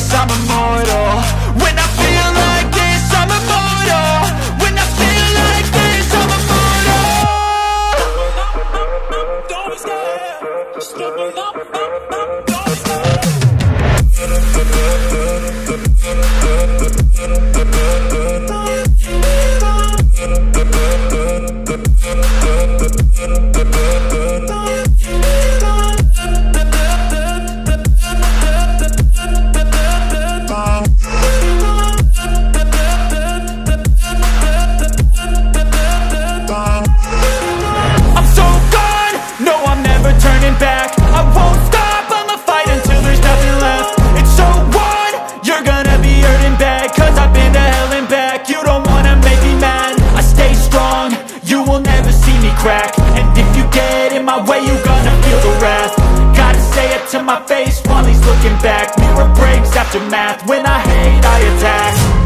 this, I'm immortal face. While he's looking back Mirror breaks after math, when I hate I attack